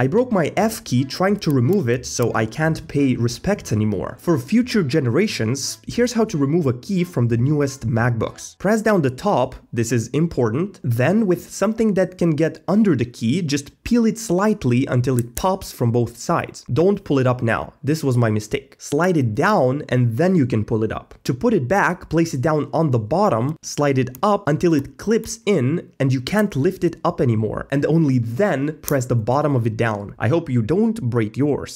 I broke my F key trying to remove it so I can't pay respect anymore. For future generations, here's how to remove a key from the newest MacBooks. Press down the top, this is important, then with something that can get under the key, just peel it slightly until it pops from both sides. Don't pull it up now, this was my mistake. Slide it down and then you can pull it up. To put it back, place it down on the bottom, slide it up until it clips in and you can't lift it up anymore, and only then press the bottom of it down. I hope you don't break yours.